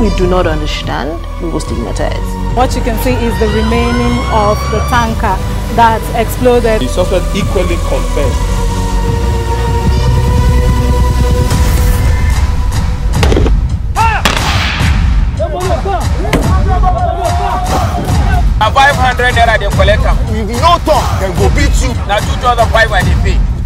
we do not understand, we will stigmatize. What you can see is the remaining of the tanker that exploded. The suspect equally confessed. Na 500 naira dem collect am. No talk, dem go beat you. Na 2005 I dey pay.